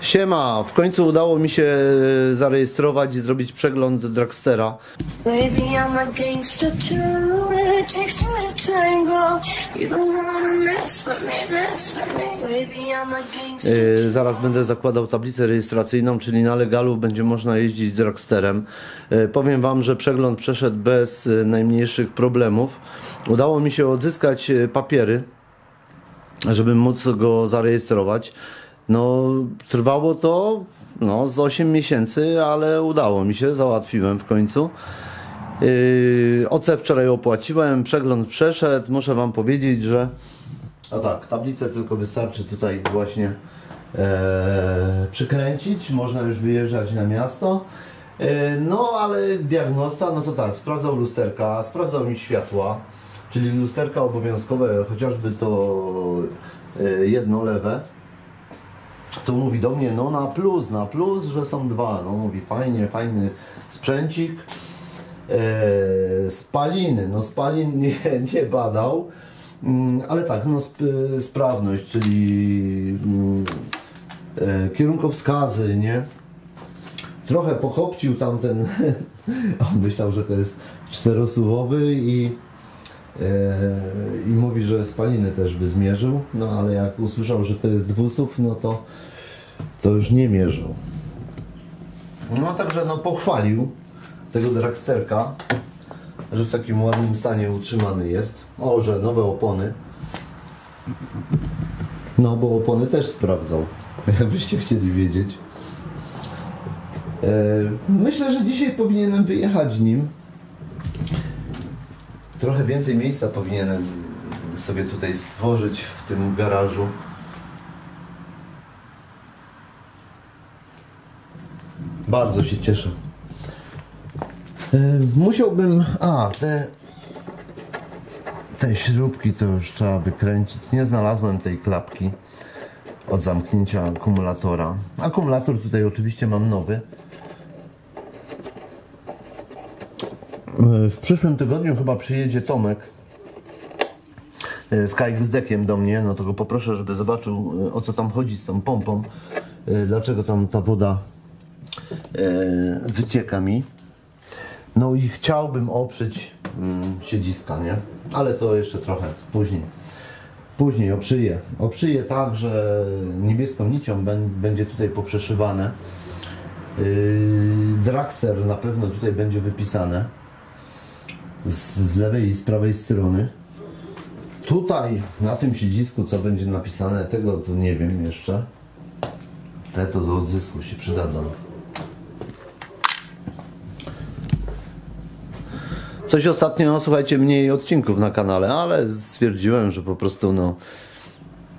Siema, w końcu udało mi się e, zarejestrować i zrobić przegląd Dragstera. E, Zaraz będę zakładał tablicę rejestracyjną, czyli na legalu będzie można jeździć Dragsterem. E, Powiem Wam, że przegląd przeszedł bez najmniejszych problemów. Udało mi się odzyskać papiery, żeby móc go zarejestrować. No, trwało to no, z 8 miesięcy, ale udało mi się, załatwiłem w końcu. Yy, OC wczoraj opłaciłem, przegląd przeszedł. Muszę Wam powiedzieć, że. A tak, tablicę tylko wystarczy tutaj właśnie e, przykręcić. Można już wyjeżdżać na miasto. E, no, ale diagnosta, no to tak, sprawdzał lusterka, sprawdzał mi światła, czyli lusterka obowiązkowe, chociażby to e, jedno lewe. To mówi do mnie, no na plus, na plus, że są dwa. No mówi, fajnie, fajny sprzęcik. E, spaliny, no spalin nie, nie badał, Mm, ale tak, no sp, sprawność, czyli mm, e, kierunkowskazy, nie? Trochę pokopcił tamten, on myślał, że to jest czterosuwowy i, i mówi, że spaliny też by zmierzył, no ale jak usłyszał, że to jest dwusów, no to, to już nie mierzył. No także no pochwalił tego dragsterka, że w takim ładnym stanie utrzymany jest. O, że nowe opony. No, bo opony też sprawdzał, jakbyście chcieli wiedzieć. E, myślę, że dzisiaj powinienem wyjechać nim. Trochę więcej miejsca powinienem sobie tutaj stworzyć w tym garażu. Bardzo się cieszę. E, Musiałbym. A, te. Te śrubki to już trzeba wykręcić. Nie znalazłem tej klapki od zamknięcia akumulatora. Akumulator tutaj oczywiście mam nowy. W przyszłym tygodniu chyba przyjedzie Tomek e, z KX-dekiem do mnie. No to go poproszę, żeby zobaczył e, o co tam chodzi z tą pompą. e, Dlaczego tam ta woda wycieka mi. No i chciałbym oprzeć mm, siedziska, nie? Ale to jeszcze trochę później. Później oprzyję. Oprzyję tak, że niebieską nicią bę- będzie tutaj poprzeszywane. Yy, Dragster na pewno tutaj będzie wypisane z, z lewej i z prawej strony. Tutaj na tym siedzisku co będzie napisane, tego to nie wiem jeszcze. Te to do odzysku się przydadzą. Coś ostatnio, słuchajcie, mniej odcinków na kanale, ale stwierdziłem, że po prostu no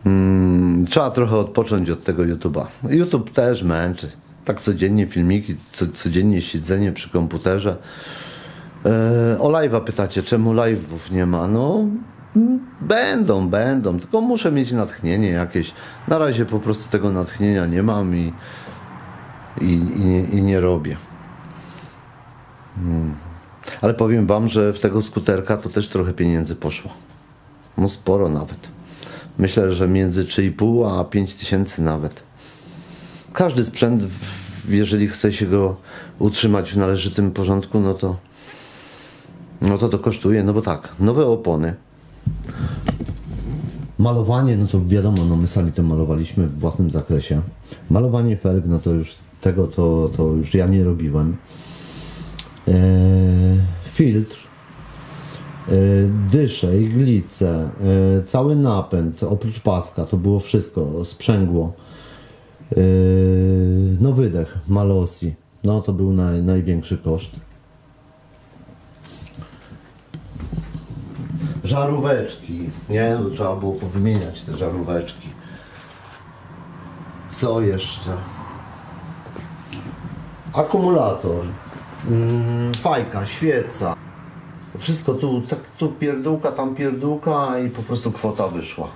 mm, trzeba trochę odpocząć od tego YouTube'a. YouTube też męczy. Tak codziennie filmiki, co, codziennie siedzenie przy komputerze. E, o live'a pytacie, czemu live'ów nie ma? No będą, będą, tylko muszę mieć natchnienie jakieś. Na razie po prostu tego natchnienia nie mam i, i, i, nie, i nie robię. Ale powiem Wam, że w tego skuterka to też trochę pieniędzy poszło. No sporo nawet. Myślę, że między 3,5 a 5 tysięcy nawet. Każdy sprzęt, jeżeli chce się go utrzymać w należytym porządku, no to no to to kosztuje, no bo tak, nowe opony. Malowanie, no to wiadomo, no my sami to malowaliśmy w własnym zakresie. Malowanie felg, no to już tego to, to już ja nie robiłem e, filtr, e, dysze, iglice, e, cały napęd, oprócz paska, to było wszystko, sprzęgło. E, no wydech, Malosi, no to był naj, największy koszt. Żaróweczki, nie? No, trzeba było powymieniać te żaróweczki. Co jeszcze? akumulator, mm, fajka, świeca. Wszystko tu, tak, tu pierdółka, tam pierdółka i po prostu kwota wyszła.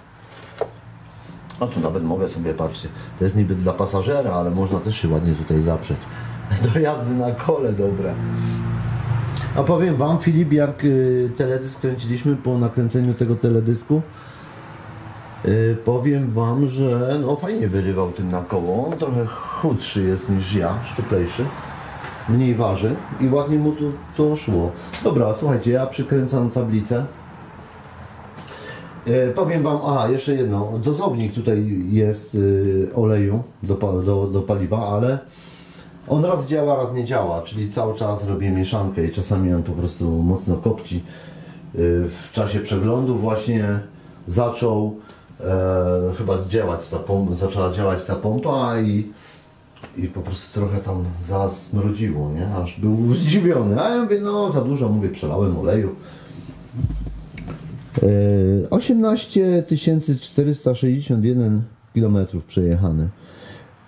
A tu nawet mogę sobie, patrzcie, to jest niby dla pasażera, ale można też się ładnie tutaj zaprzeć. Do jazdy na kole dobre. A powiem Wam, Filip, jak y, teledysk kręciliśmy po nakręceniu tego teledysku, Yy, powiem Wam, że no fajnie wyrywał tym na koło. On trochę chudszy jest niż ja, szczuplejszy. Mniej waży i ładnie mu tu to szło. Dobra, słuchajcie, ja przykręcam tablicę. E, powiem Wam, a jeszcze jedno, dozownik tutaj jest y, oleju do, do, do paliwa, ale on raz działa, raz nie działa, czyli cały czas robię mieszankę i czasami on po prostu mocno kopci. Y, w czasie przeglądu właśnie zaczął e, chyba działać ta pompa, zaczęła działać ta pompa i, i po prostu trochę tam zasmrodziło, nie? Aż był zdziwiony. A ja mówię, no za dużo, mówię, przelałem oleju. E, 18 461 km przejechany.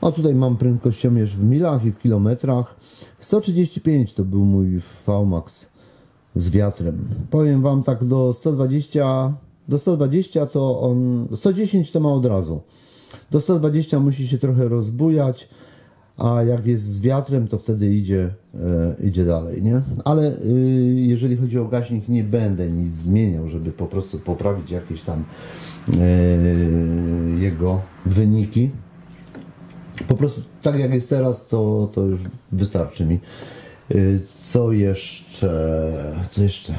A tutaj mam prędkościomierz w milach i w kilometrach. 135 to był mój VMAX z wiatrem. Powiem Wam tak do 120, do 120 to on, 110 to ma od razu. Do 120 musi się trochę rozbujać, a jak jest z wiatrem, to wtedy idzie, e, idzie dalej, nie? Ale y, jeżeli chodzi o gaśnik, nie będę nic zmieniał, żeby po prostu poprawić jakieś tam e, jego wyniki. Po prostu tak jak jest teraz, to, to już wystarczy mi. Y, Co jeszcze? Co jeszcze?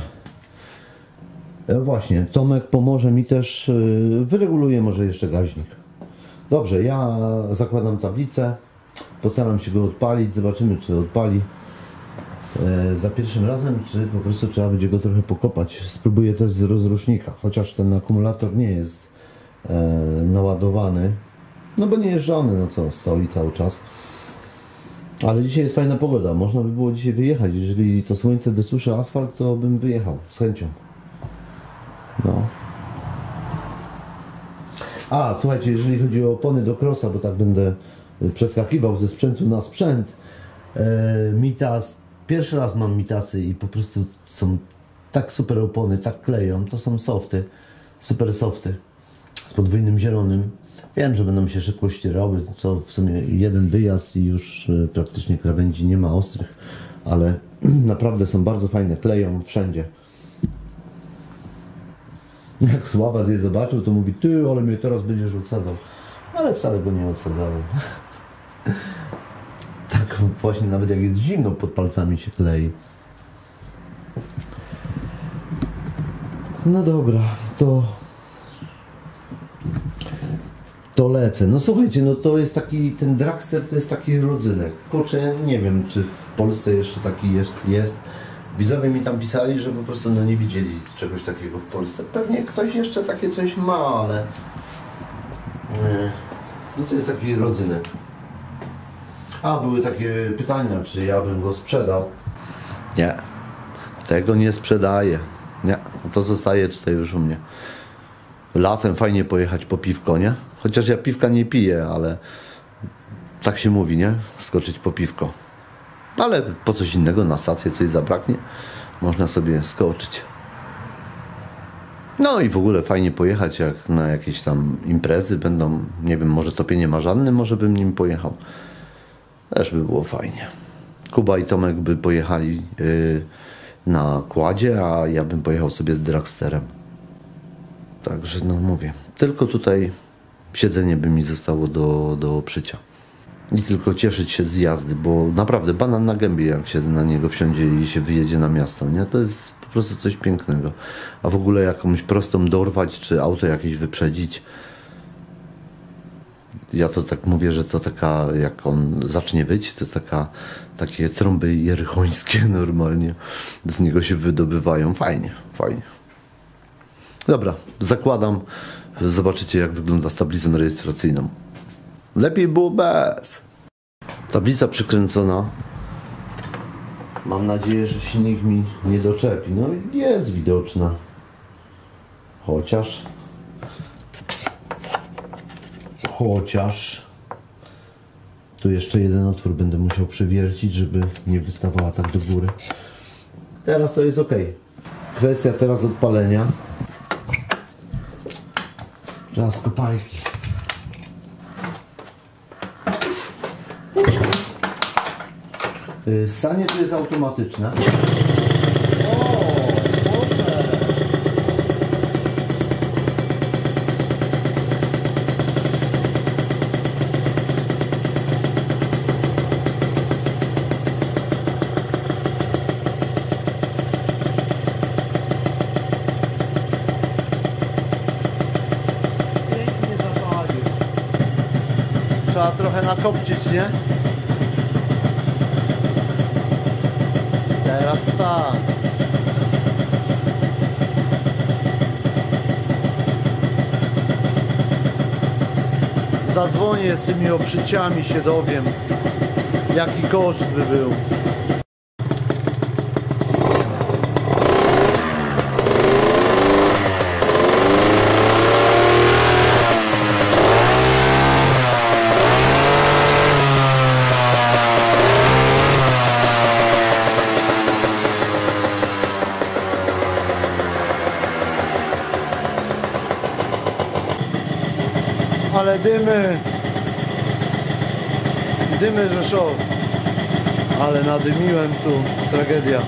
E, Właśnie, Tomek pomoże mi też, y, wyreguluje może jeszcze gaźnik. Dobrze, ja zakładam tablicę, postaram się go odpalić, zobaczymy czy odpali e, za pierwszym razem, czy po prostu trzeba będzie go trochę pokopać. Spróbuję też z rozrusznika, chociaż ten akumulator nie jest e, naładowany, no bo nie jeżdżony, no co, stoi cały czas. Ale dzisiaj jest fajna pogoda, można by było dzisiaj wyjechać. Jeżeli to słońce wysuszy asfalt, to bym wyjechał z chęcią. No. A, słuchajcie, jeżeli chodzi o opony do krosa, bo tak będę y, przeskakiwał ze sprzętu na sprzęt. E, mitas, pierwszy raz mam mitasy i po prostu są tak super opony, tak kleją. To są softy, super softy z podwójnym zielonym. Wiem, że będą się szybko ścierały, co w sumie jeden wyjazd i już e, praktycznie krawędzi nie ma ostrych, ale naprawdę są bardzo fajne, kleją wszędzie. Jak Sława je zobaczył, to mówi, ty, ale mnie teraz będziesz odsadzał. Ale wcale go nie odsadzałem. tak właśnie nawet jak jest zimno, pod palcami się klei. No dobra, to to lecę. No słuchajcie, no to jest taki, ten dragster to jest taki rodzynek. Kurczę, nie wiem, czy w Polsce jeszcze taki jest, jest. Widzowie mi tam pisali, że po prostu no nie widzieli czegoś takiego w Polsce. Pewnie ktoś jeszcze takie coś ma, ale... Nie. No to jest taki rodzynek. A, były takie pytania, czy ja bym go sprzedał. Nie. Tego nie sprzedaję. Nie. To zostaje tutaj już u mnie. Latem fajnie pojechać po piwko, nie? Chociaż ja piwka nie piję, ale tak się mówi, nie? Skoczyć po piwko. Ale po coś innego, na stację coś zabraknie, można sobie skoczyć. No i w ogóle fajnie pojechać, jak na jakieś tam imprezy będą, nie wiem, może topienie marzanny, może bym nim pojechał. Też by było fajnie. Kuba i Tomek by pojechali yy, na kładzie, a ja bym pojechał sobie z dragsterem. Także no mówię, tylko tutaj siedzenie by mi zostało do, do przycia. I tylko cieszyć się z jazdy, bo naprawdę banan na gębie, jak się na niego wsiądzie i się wyjedzie na miasto, nie? To jest po prostu coś pięknego. A w ogóle jakąś prostą dorwać, czy auto jakieś wyprzedzić. Ja to tak mówię, że to taka, jak on zacznie wyć, to taka, takie trąby jerychońskie normalnie z niego się wydobywają. Fajnie, fajnie. Dobra, zakładam. Zobaczycie, jak wygląda z tablicą rejestracyjną. Lepiej było bez. Tablica przykręcona. Mam nadzieję, że silnik mi nie doczepi. No jest widoczna. Chociaż. Chociaż. Tu jeszcze jeden otwór będę musiał przewiercić, żeby nie wystawała tak do góry. Teraz to jest ok. Kwestia teraz odpalenia. Czas kopajki. Y, Sanie to jest automatyczne. Trochę nakopcić, nie? Teraz tak. Zadzwonię z tymi oprzyciami, się dowiem, jaki koszt by był. Ale dymy. Dymy Rzeszow. Ale nadymiłem tu. Tragedia.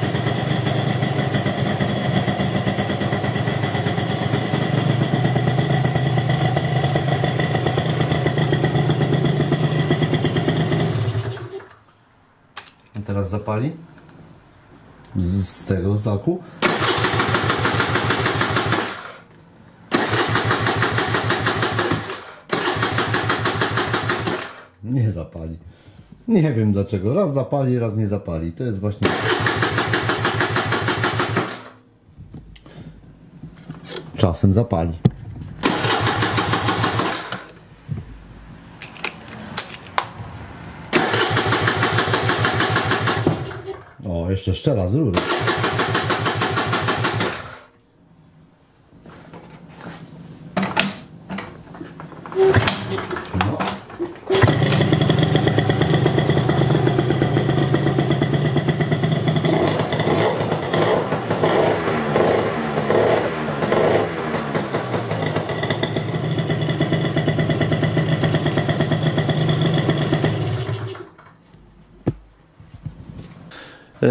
A teraz zapali. Z, z tego zaku. Nie zapali. Nie wiem dlaczego. Raz zapali, raz nie zapali. To jest właśnie. Czasem zapali. O, jeszcze szczera z rury.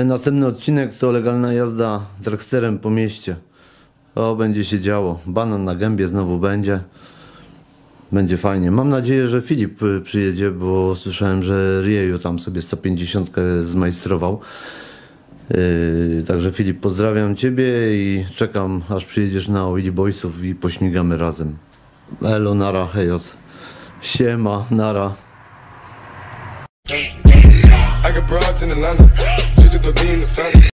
Następny odcinek to legalna jazda dragsterem po mieście. O, będzie się działo. Banan na gębie znowu będzie. Będzie fajnie. Mam nadzieję, że Filip y, przyjedzie, bo słyszałem, że Rieju tam sobie 150 zmajstrował. Yy, także Filip, pozdrawiam Ciebie i czekam, aż przyjedziesz na Willy Boysów i pośmigamy razem. Elo, nara, hejos. Siema, nara. I got broads in Atlanta, I'm in the front.